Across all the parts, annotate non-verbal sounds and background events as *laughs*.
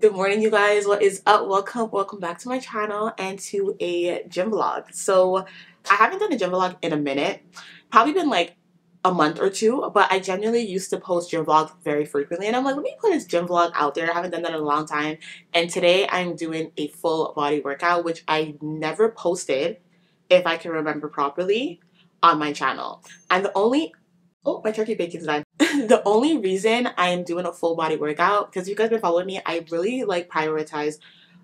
Good morning, you guys. What is up? Welcome, welcome back to my channel and to a gym vlog. So I haven't done a gym vlog in a minute. Probably been like a month or two, but I genuinely used to post gym vlogs very frequently. And I'm like, let me put this gym vlog out there. I haven't done that in a long time. And today I'm doing a full body workout, which I never posted, if I can remember properly, on my channel. And the only Oh, my turkey bacon's done. *laughs* the only reason I am doing a full body workout, because you guys been following me, I really like prioritize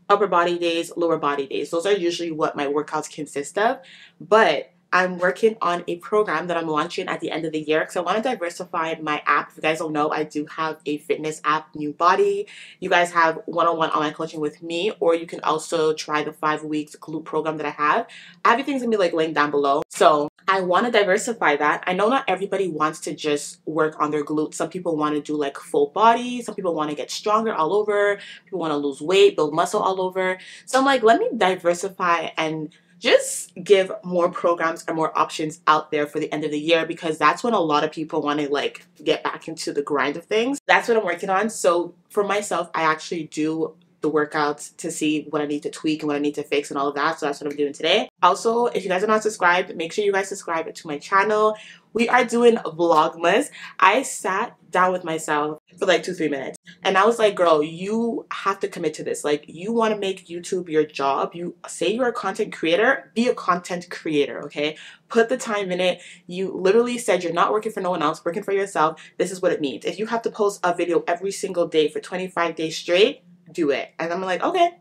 upper body days, lower body days. Those are usually what my workouts consist of. But I'm working on a program that I'm launching at the end of the year because I want to diversify my app. If you guys don't know, I do have a fitness app, NuBody. You guys have one-on-one online coaching with me, or you can also try the five weeks glute program that I have. Everything's gonna be like linked down below. So I want to diversify that. I know not everybody wants to just work on their glutes. Some people want to do like full body. Some people want to get stronger all over. People want to lose weight, build muscle all over. So I'm like, let me diversify and just give more programs and more options out there for the end of the year because that's when a lot of people want to like get back into the grind of things. That's what I'm working on. So for myself, I actually do the workouts to see what I need to tweak and what I need to fix and all of that. So that's what I'm doing today. Also, if you guys are not subscribed, make sure you guys subscribe to my channel. We are doing Vlogmas. I sat down with myself for like two, three minutes. And I was like, girl, you have to commit to this. Like, you want to make YouTube your job. You say you're a content creator, be a content creator, okay? Put the time in it. You literally said you're not working for no one else, working for yourself. This is what it means. If you have to post a video every single day for 25 days straight, do it. And I'm like, okay,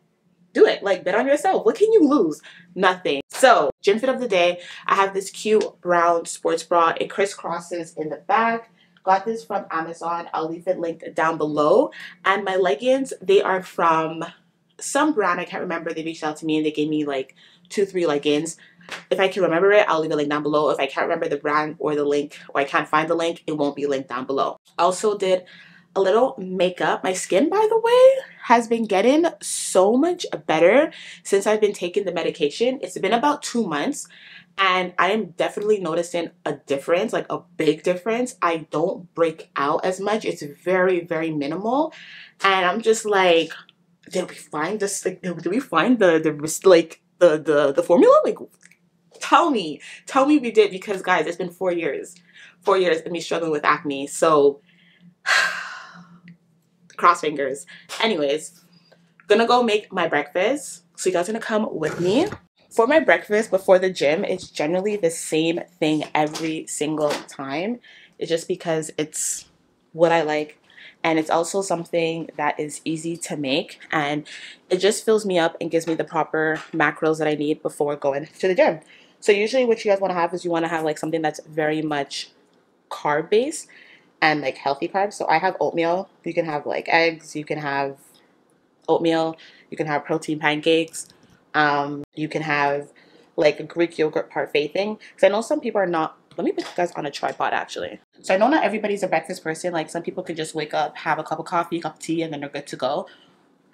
do it. Like, bet on yourself. What can you lose? Nothing. So, gym fit of the day. I have this cute brown sports bra. It crisscrosses in the back. Got this from Amazon. I'll leave it linked down below. And my leggings, they are from some brand. I can't remember. They reached out to me and they gave me like two, three leggings. If I can remember it, I'll leave a link down below. If I can't remember the brand or the link or I can't find the link, it won't be linked down below. Also did a little makeup. My skin, by the way, has been getting so much better since I've been taking the medication. It's been about two months and I am definitely noticing a difference, like a big difference. I don't break out as much. It's very, very minimal. And I'm just like, did we find this like did we find the the like the the the formula? Like tell me. Tell me we did because guys, it's been four years. Four years of me struggling with acne. So cross fingers. Anyways, gonna go make my breakfast. So you guys gonna come with me. For my breakfast before the gym, it's generally the same thing every single time. It's just because it's what I like and it's also something that is easy to make and it just fills me up and gives me the proper macros that I need before going to the gym. So usually what you guys want to have is you want to have like something that's very much carb based and like healthy carbs. So I have oatmeal. You can have like eggs. You can have oatmeal. You can have protein pancakes. Um, you can have like a Greek yogurt parfait thing. Because I know some people are not. Let me put you guys on a tripod actually. So I know not everybody's a breakfast person. Like some people can just wake up, have a cup of coffee, cup of tea, and then they're good to go.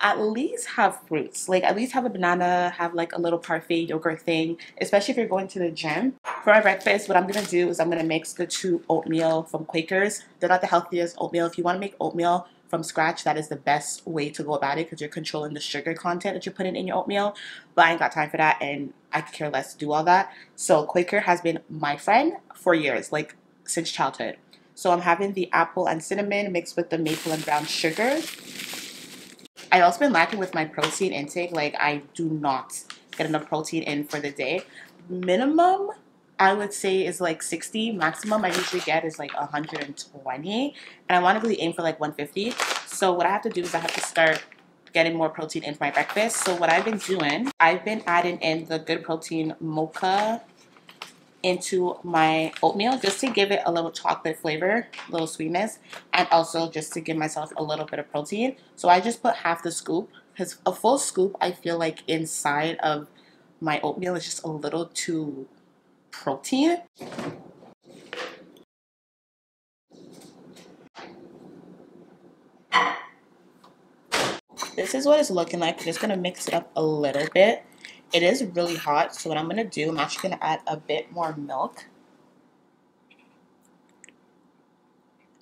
At least have fruits. Like at least have a banana, have like a little parfait yogurt thing, especially if you're going to the gym. For my breakfast, what I'm gonna do is I'm gonna mix the two oatmeal from Quakers. They're not the healthiest oatmeal. If you wanna make oatmeal from scratch, that is the best way to go about it because you're controlling the sugar content that you're putting in your oatmeal. But I ain't got time for that and I could care less to do all that. So Quaker has been my friend for years, like since childhood. So I'm having the apple and cinnamon mixed with the maple and brown sugar. I've also been lacking with my protein intake. Like I do not get enough protein in for the day. Minimum I would say is like 60. Maximum I usually get is like 120. And I want to really aim for like 150. So what I have to do is I have to start getting more protein into my breakfast. So what I've been doing, I've been adding in the good protein mocha into my oatmeal just to give it a little chocolate flavor, a little sweetness, and also just to give myself a little bit of protein. So I just put half the scoop because a full scoop I feel like inside of my oatmeal is just a little too protein. This is what it's looking like. I'm just going to mix it up a little bit. It is really hot, so what I'm going to do, I'm actually going to add a bit more milk.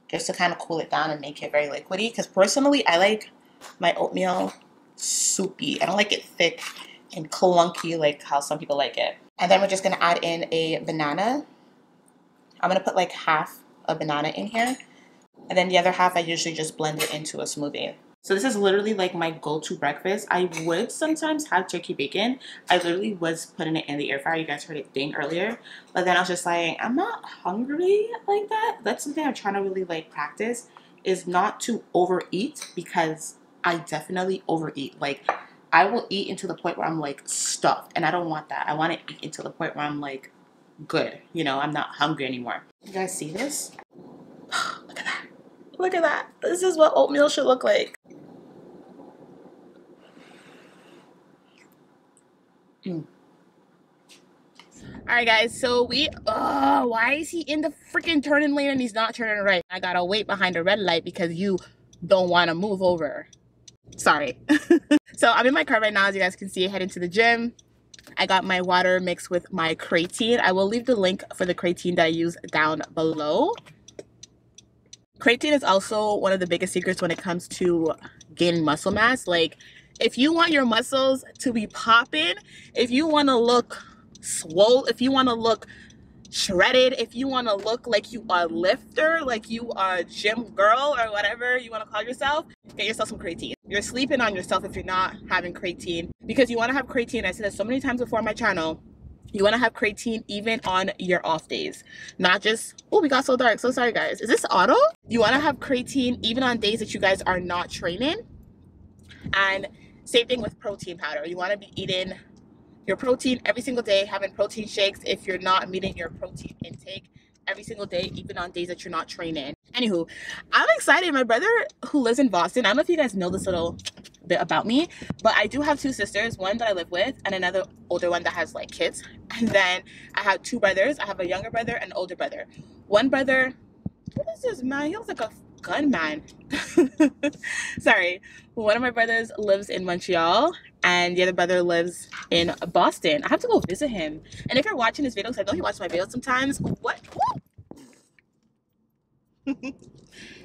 Just to kind of cool it down and make it very liquidy. Because personally, I like my oatmeal soupy. I don't like it thick and clunky like how some people like it. And then we're just gonna add in a banana. I'm gonna put like half a banana in here. And then the other half I usually just blend it into a smoothie. So this is literally like my go-to breakfast. I would sometimes have turkey bacon. I literally was putting it in the air fryer. You guys heard it ding earlier. But then I was just like, I'm not hungry like that. That's something I'm trying to really like practice is not to overeat because I definitely overeat. Like I will eat until the point where I'm like stuffed and I don't want that. I want to eat until the point where I'm like good. You know, I'm not hungry anymore. You guys see this? *sighs* Look at that. Look at that. This is what oatmeal should look like. All right, guys. So we, oh, why is he in the freaking turning lane and he's not turning right? I gotta wait behind a red light because you don't want to move over. Sorry. *laughs* so I'm in my car right now, as you guys can see, heading to the gym. I got my water mixed with my creatine. I will leave the link for the creatine that I use down below. Creatine is also one of the biggest secrets when it comes to gaining muscle mass. Like, if you want your muscles to be popping, if you want to look swole, if you want to look shredded, if you want to look like you are a lifter, like you are a gym girl or whatever you want to call yourself, get yourself some creatine. You're sleeping on yourself if you're not having creatine because you want to have creatine. I said this so many times before on my channel. You want to have creatine even on your off days, not just, oh, we got so dark. So sorry, guys. Is this auto? You want to have creatine even on days that you guys are not training. And same thing with protein powder. You want to be eating your protein every single day, having protein shakes if you're not meeting your protein intake every single day, even on days that you're not training. Anywho, I'm excited. My brother who lives in Boston, I don't know if you guys know this little bit about me, but I do have two sisters, one that I live with and another older one that has like kids. And then I have two brothers. I have a younger brother and an older brother. One brother, what is this man? He looks like a gunman. *laughs* Sorry. One of my brothers lives in Montreal and the other brother lives in Boston. I have to go visit him. And if you're watching this video, because I know he watches my videos sometimes, what? *laughs*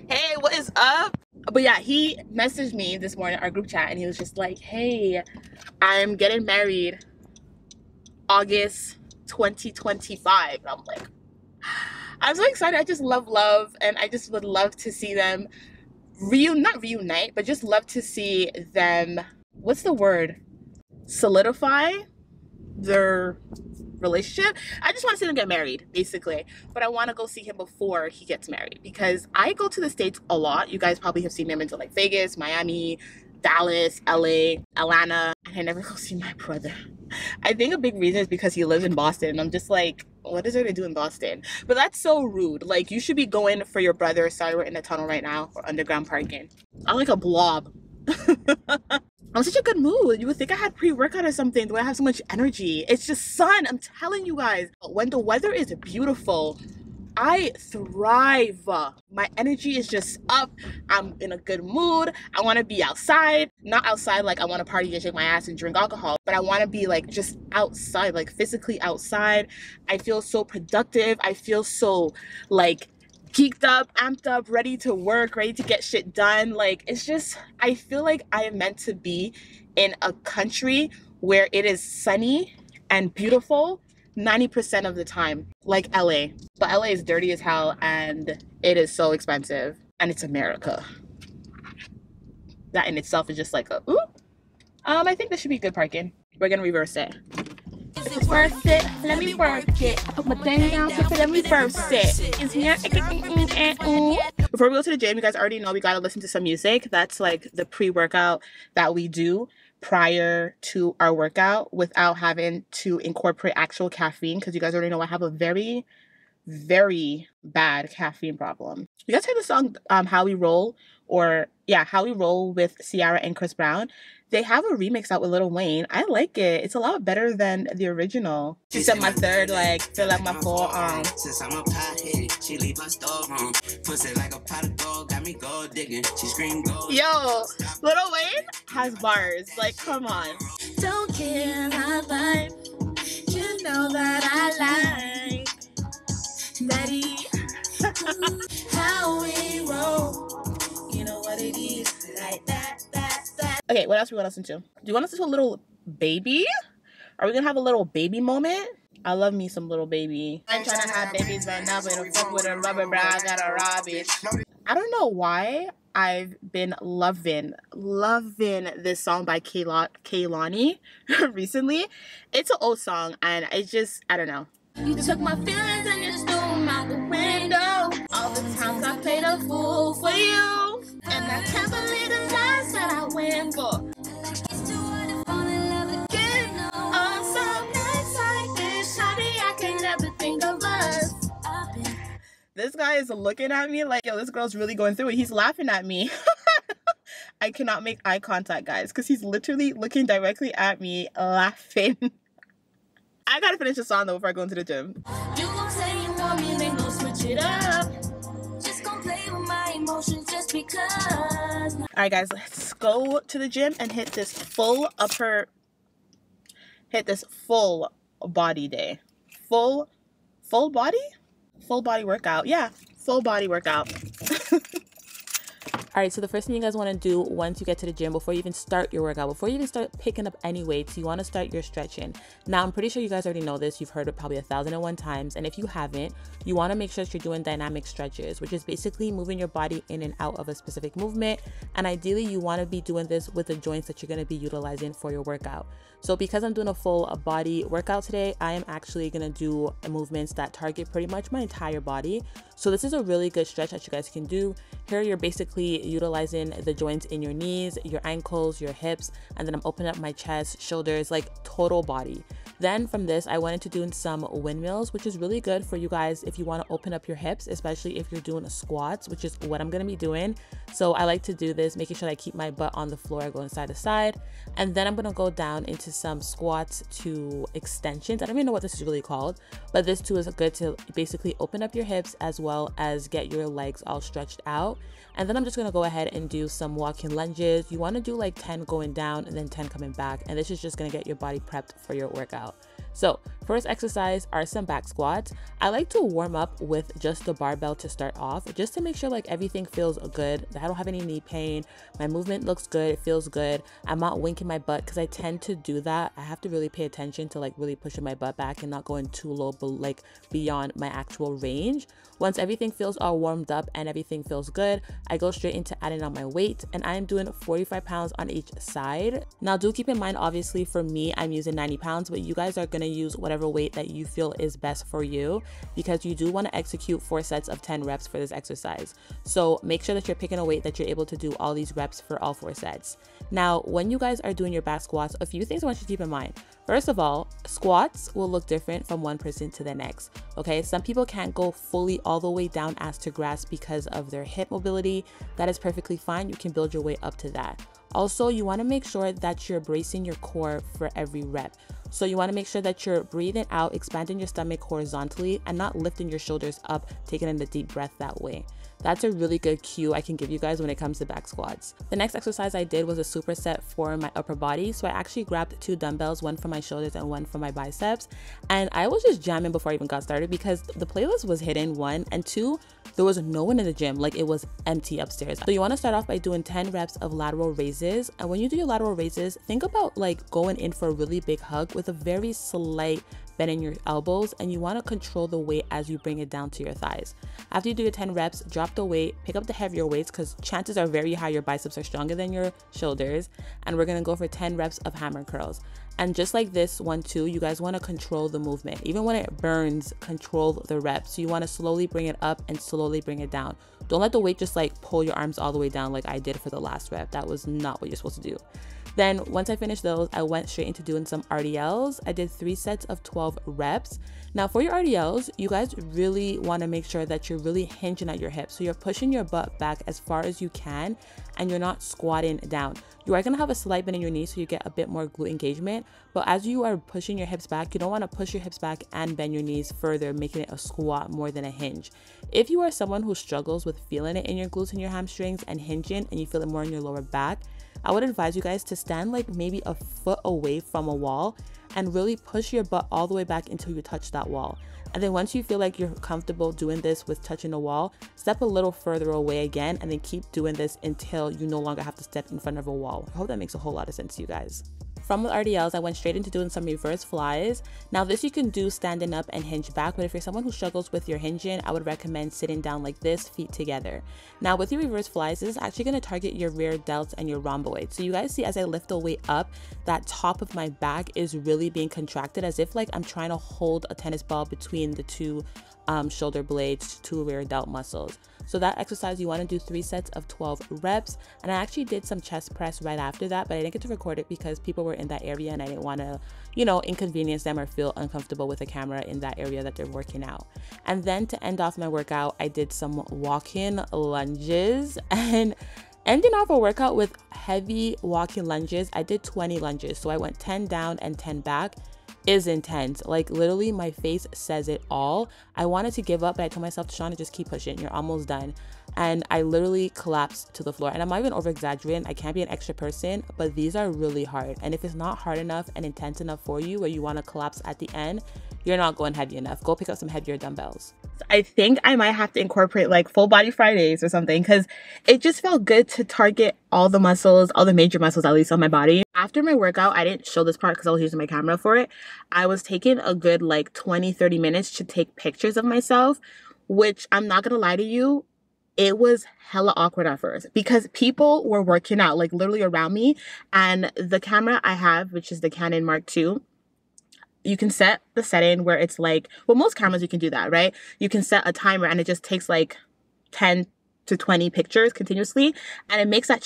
hey, what is up? But yeah, he messaged me this morning, our group chat, and he was just like, hey, I'm getting married August 2025. And I'm like, I'm so excited. I just love love, and I just would love to see them reunite, not reunite, but just love to see them. What's the word? Solidify their relationship. I just want to see them get married, basically. But I want to go see him before he gets married because I go to the States a lot. You guys probably have seen i into like Vegas, Miami, Dallas, LA, Atlanta. And I never go see my brother. I think a big reason is because he lives in Boston. And I'm just like, what is there to do in Boston? But that's so rude. Like, you should be going for your brother. Sorry, we're in the tunnel right now or underground parking. I'm like a blob. *laughs* I'm such a good mood. You would think I had pre-workout or something, Do I have so much energy. It's just sun. I'm telling you guys. When the weather is beautiful, I thrive. My energy is just up. I'm in a good mood. I want to be outside. Not outside like I want to party and shake my ass and drink alcohol, but I want to be like just outside, like physically outside. I feel so productive. I feel so like geeked up, amped up, ready to work, ready to get shit done. Like it's just I feel like I am meant to be in a country where it is sunny and beautiful 90% of the time, like LA. But LA is dirty as hell and it is so expensive. And it's America. That in itself is just like a ooh. Um, I think this should be good parking. We're gonna reverse it. Is it worth it? Let me work it. Put my thing down, so let me reverse it. Is here? Before we go to the gym, you guys already know we gotta listen to some music. That's like the pre-workout that we do prior to our workout without having to incorporate actual caffeine because you guys already know I have a very, very bad caffeine problem. You guys heard the song um, How We Roll or yeah, How We Roll with Ciara and Chris Brown? They have a remix out with Lil Wayne. I like it. It's a lot better than the original. She said my third leg, feel like my forearm. Since I'm a pothead, she leave my storeroom. Pussy like a pot of gold, got me gold digging. She scream gold. Yo, Lil Wayne has bars. Like, come on. Don't care my vibe. You know that I like. Daddy, *laughs* how we roll. Okay, what else we want to listen to? Do you want to listen to a Lil Baby? Are we gonna have a Lil Baby moment? I love me some Lil Baby. I'm trying to have babies right now, but fuck with a rubber I gotta rob it. I don't know why I've been loving, loving this song by Kehlani *laughs* recently. It's an old song, and it's just, I don't know. You took my feelings and you threw them out the window. All the times I played a fool for you, and I can't believe the that I went for. This guy is looking at me like, yo, this girl's really going through it. He's laughing at me. *laughs* I cannot make eye contact, guys, because he's literally looking directly at me, laughing. *laughs* I gotta finish the song though before I go into the gym. Emotions just because. Alright, guys, let's go to the gym and hit this full upper. Hit this full body day. Full, full body? full body workout. Yeah, full body workout. *laughs* All right, so the first thing you guys want to do once you get to the gym, before you even start your workout, before you even start picking up any weights, you want to start your stretching. Now, I'm pretty sure you guys already know this. You've heard it probably a thousand and one times. And if you haven't, you want to make sure that you're doing dynamic stretches, which is basically moving your body in and out of a specific movement. And ideally, you want to be doing this with the joints that you're going to be utilizing for your workout. So because I'm doing a full body workout today, I am actually to do movements that target pretty much my entire body. So this is a really good stretch that you guys can do. Here you're basically utilizing the joints in your knees, your ankles, your hips, and then I'm opening up my chest, shoulders, like total body. Then from this, I went into doing some windmills, which is really good for you guys if you want to open up your hips, especially if you're doing squats, which is what I'm to be doing. So I like to do this, making sure I keep my butt on the floor, I go side to side. And then I'm going to go down into some squats to extensions. I don't even know what this is really called, but this too is good to basically open up your hips as well as get your legs all stretched out. And then I'm just going to go ahead and do some walking lunges. You want to do like 10 going down and then 10 coming back. And this is just going to get your body prepped for your workout. So first exercise are some back squats. I like to warm up with just the barbell to start off, just to make sure like everything feels good. I don't have any knee pain. My movement looks good. It feels good. I'm not winking my butt because I tend to do that. I have to really pay attention to like really pushing my butt back and not going too low, but like beyond my actual range. Once everything feels all warmed up and everything feels good, I go straight into adding on my weight and I am doing 45 pounds on each side. Now do keep in mind, obviously for me, I'm using 90 pounds, but you guys are gonna to use whatever weight that you feel is best for you because you do want to execute four sets of 10 reps for this exercise. So make sure that you're picking a weight that you're able to do all these reps for all four sets. Now, when you guys are doing your back squats, a few things I want you to keep in mind. First of all, squats will look different from one person to the next. Okay, some people can't go fully all the way down as to grass because of their hip mobility. That is perfectly fine. You can build your way up to that. Also, you want to make sure that you're bracing your core for every rep. So you want to make sure that you're breathing out, expanding your stomach horizontally and not lifting your shoulders up, taking in the deep breath that way. That's a really good cue I can give you guys when it comes to back squats. The next exercise I did was a superset for my upper body. So I actually grabbed two dumbbells, one for my shoulders and one for my biceps. And I was just jamming before I even got started because the playlist was hidden, one, and two, there was no one in the gym. Like it was empty upstairs. So you want to start off by doing 10 reps of lateral raises. And when you do your lateral raises, think about like going in for a really big hug with a very slight bend in your elbows and you want to control the weight as you bring it down to your thighs. After you do your 10 reps, drop the weight, pick up the heavier weights because chances are very high your biceps are stronger than your shoulders. And we're going to go for 10 reps of hammer curls. And just like this one too, you guys want to control the movement. Even when it burns, control the reps. So you want to slowly bring it up and slowly bring it down. Don't let the weight just like pull your arms all the way down like I did for the last rep. That was not what you're supposed to do. Then once I finished those, I went straight into doing some RDLs. I did three sets of 12 reps. Now for your RDLs, you guys really want to make sure that you're really hinging at your hips. So you're pushing your butt back as far as you can and you're not squatting down. You are going to have a slight bend in your knees so you get a bit more glute engagement. But as you are pushing your hips back, you don't want to push your hips back and bend your knees further, making it a squat more than a hinge. If you are someone who struggles with feeling it in your glutes and your hamstrings and hinging and you feel it more in your lower back, I would advise you guys to stand like maybe a foot away from a wall and really push your butt all the way back until you touch that wall. And then once you feel like you're comfortable doing this with touching the wall, step a little further away again and then keep doing this until you no longer have to step in front of a wall. I hope that makes a whole lot of sense to you guys. From the RDLs, I went straight into doing some reverse flies. Now this you can do standing up and hinge back, but if you're someone who struggles with your hinging, I would recommend sitting down like this, feet together. Now with your reverse flies, this is actually going to target your rear delts and your rhomboid. So you guys see as I lift the weight up, that top of my back is really being contracted as if like I'm trying to hold a tennis ball between the two um, shoulder blades, two rear delt muscles. So that exercise, you want to do three sets of 12 reps. And I actually did some chest press right after that, but I didn't get to record it because people were in that area and I didn't want to, you know, inconvenience them or feel uncomfortable with a camera in that area that they're working out. And then to end off my workout, I did some walking lunges *laughs* and ending off a workout with heavy walking lunges. I did 20 lunges. So I went 10 down and 10 back is intense. Like literally my face says it all. I wanted to give up, but I told myself, Shauna, just keep pushing. You're almost done. And I literally collapsed to the floor. And I'm not even over exaggerating. I can't be an extra person, but these are really hard. And if it's not hard enough and intense enough for you where you want to collapse at the end, you're not going heavy enough. Go pick up some heavier dumbbells. I think I might have to incorporate like full body Fridays or something because it just felt good to target all the muscles, all the major muscles at least on my body. After my workout, I didn't show this part because I was using my camera for it. I was taking a good like 20, 30 minutes to take pictures of myself, which I'm not gonna lie to you, it was hella awkward at first because people were working out like literally around me and the camera I have, which is the Canon Mark II, you can set the setting where it's like, well, most cameras you can do that, right? You can set a timer and it just takes like 10 to 20 pictures continuously and it makes that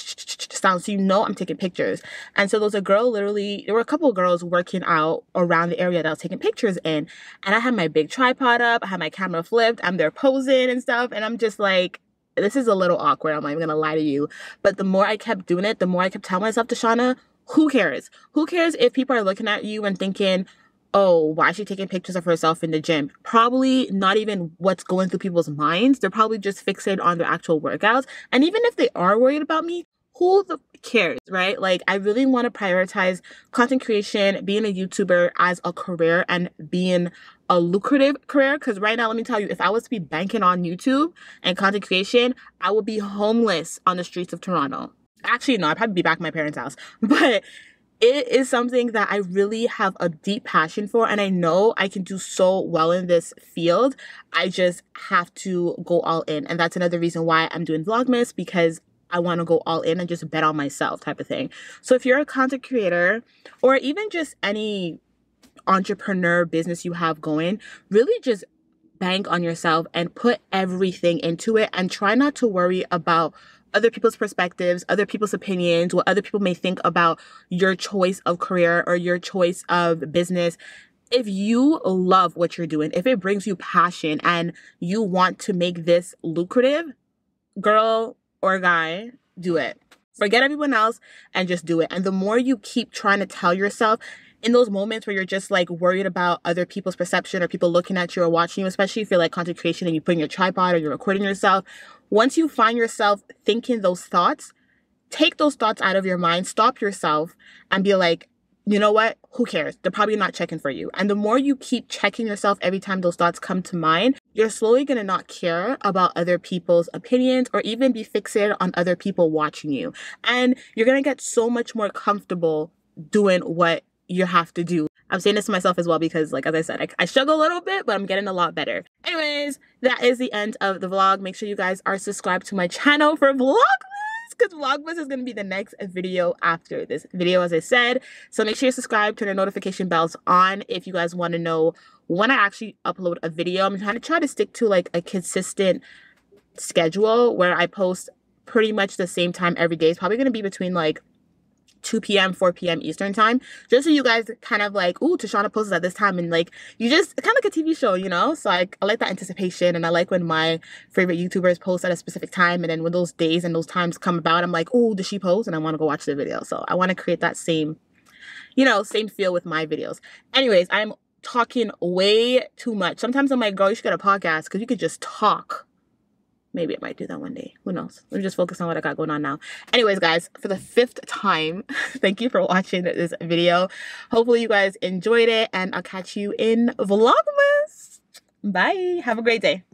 sound so you know I'm taking pictures. And so there was a girl literally, there were a couple girls working out around the area that I was taking pictures in. And I had my big tripod up, I had my camera flipped, I'm there posing and stuff. And I'm just like, this is a little awkward. I'm not even gonna lie to you. But the more I kept doing it, the more I kept telling myself, "To Deshauna, who cares? Who cares if people are looking at you and thinking, oh, why is she taking pictures of herself in the gym? Probably not even what's going through people's minds. They're probably just fixated on their actual workouts. And even if they are worried about me, who the cares, right? Like, I really want to prioritize content creation, being a YouTuber as a career and being a lucrative career. Because right now, let me tell you, if I was to be banking on YouTube and content creation, I would be homeless on the streets of Toronto. Actually, no, I'd probably be back at my parents' house. *laughs* But it is something that I really have a deep passion for, and I know I can do so well in this field. I just have to go all in, and that's another reason why I'm doing Vlogmas because I want to go all in and just bet on myself, type of thing. So, if you're a content creator or even just any entrepreneur business you have going, really just bank on yourself and put everything into it and try not to worry about other people's perspectives, other people's opinions, what other people may think about your choice of career or your choice of business. If you love what you're doing, if it brings you passion and you want to make this lucrative, girl or guy, do it. Forget everyone else and just do it. And the more you keep trying to tell yourself, in those moments where you're just like worried about other people's perception or people looking at you or watching you, especially if you're like content creation and you put in your tripod or you're recording yourself, once you find yourself thinking those thoughts, take those thoughts out of your mind, stop yourself, and be like, you know what? Who cares? They're probably not checking for you. And the more you keep checking yourself every time those thoughts come to mind, you're slowly gonna not care about other people's opinions or even be fixated on other people watching you. And you're gonna get so much more comfortable doing what you have to do. I'm saying this to myself as well because, like, as I said, I, I, struggle a little bit, but I'm getting a lot better. Anyways, that is the end of the vlog. Make sure you guys are subscribed to my channel for Vlogmas because Vlogmas is going to be the next video after this video, as I said. So make sure you subscribe, turn your notification bells on if you guys want to know when I actually upload a video. I'm trying to try to stick to like a consistent schedule where I post pretty much the same time every day. It's probably going to be between like 2 p.m., 4 p.m. Eastern time, just so you guys kind of like, ooh, Tashana posts at this time. And like, you just kind of like a TV show, you know? So like, I like that anticipation. And I like when my favorite YouTubers post at a specific time. And then when those days and those times come about, I'm like, ooh, does she post? And I want to go watch the video. So I want to create that same, you know, same feel with my videos. Anyways, I'm talking way too much. Sometimes I'm like, girl, you should get a podcast because you could just talk maybe I might do that one day. Who knows? Let me just focus on what I got going on now. Anyways, guys, for the fifth time, *laughs* thank you for watching this video. Hopefully you guys enjoyed it and I'll catch you in Vlogmas. Bye. Have a great day.